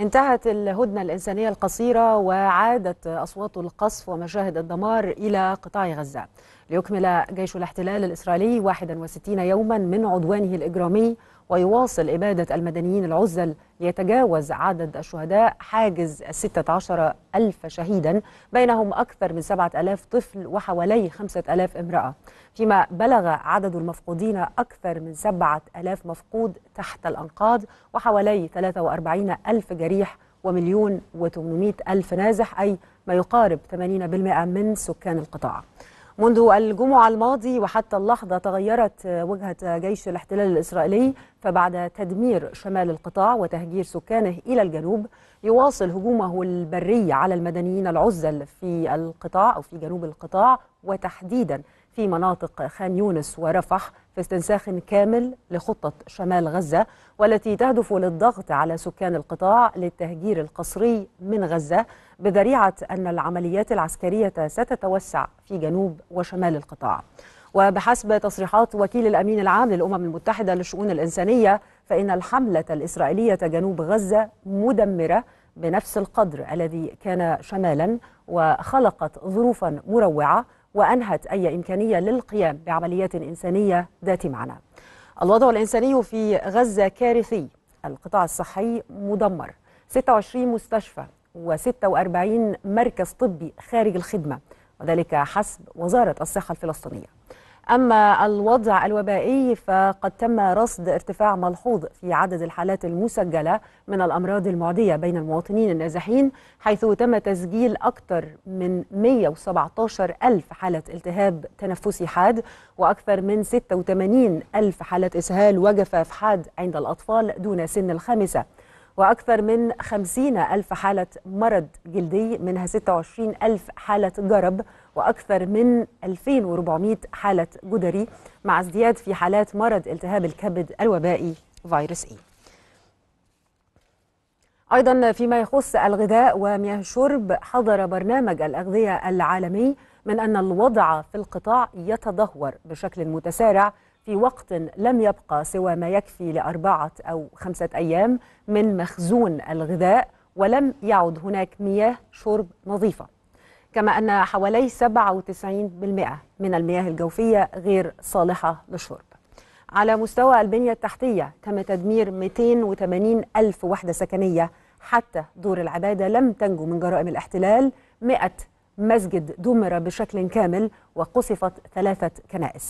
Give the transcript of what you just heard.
انتهت الهدنة الإنسانية القصيرة وعادت أصوات القصف ومشاهد الدمار إلى قطاع غزة. ليكمل جيش الاحتلال الإسرائيلي 61 يوما من عدوانه الإجرامي. ويواصل إبادة المدنيين العزل ليتجاوز عدد الشهداء حاجز 16 ألف شهيدا بينهم أكثر من 7 ألاف طفل وحوالي 5 ألاف امرأة. فيما بلغ عدد المفقودين أكثر من 7 ألاف مفقود تحت الأنقاض وحوالي 43 ألف جريح ومليون و800 ألف نازح أي ما يقارب 80% من سكان القطاع. منذ الجمعة الماضي وحتى اللحظة تغيرت وجهة جيش الاحتلال الإسرائيلي فبعد تدمير شمال القطاع وتهجير سكانه إلى الجنوب يواصل هجومه البري على المدنيين العزل في القطاع أو في جنوب القطاع وتحديدا في مناطق خان يونس ورفح في استنساخ كامل لخطة شمال غزة والتي تهدف للضغط على سكان القطاع للتهجير القسري من غزة بذريعة أن العمليات العسكرية ستتوسع في جنوب وشمال القطاع. وبحسب تصريحات وكيل الأمين العام للأمم المتحدة للشؤون الإنسانية فإن الحملة الإسرائيلية جنوب غزة مدمرة بنفس القدر الذي كان شمالا وخلقت ظروفا مروعة وأنهت أي إمكانية للقيام بعمليات إنسانية ذات معنى. الوضع الإنساني في غزة كارثي. القطاع الصحي مدمر. 26 مستشفى و46 مركز طبي خارج الخدمة وذلك حسب وزارة الصحة الفلسطينية. أما الوضع الوبائي فقد تم رصد ارتفاع ملحوظ في عدد الحالات المسجلة من الأمراض المعدية بين المواطنين النازحين حيث تم تسجيل أكثر من 117 ألف حالة التهاب تنفسي حاد وأكثر من 86 ألف حالة إسهال وجفاف حاد عند الأطفال دون سن الخامسة. وأكثر من 50 ألف حالة مرض جلدي منها 26 ألف حالة جرب وأكثر من 2400 حالة جدري مع ازدياد في حالات مرض التهاب الكبد الوبائي فيروس إي. أيضا فيما يخص الغذاء ومياه الشرب حضر برنامج الأغذية العالمي من أن الوضع في القطاع يتدهور بشكل متسارع في وقت لم يبقى سوى ما يكفي لأربعة أو خمسة أيام من مخزون الغذاء ولم يعد هناك مياه شرب نظيفة. كما أن حوالي 97% من المياه الجوفية غير صالحة للشرب. على مستوى البنية التحتية تم تدمير 280 ألف وحدة سكنية. حتى دور العبادة لم تنجو من جرائم الاحتلال. 100 مسجد دمر بشكل كامل وقصفت ثلاثة كنائس.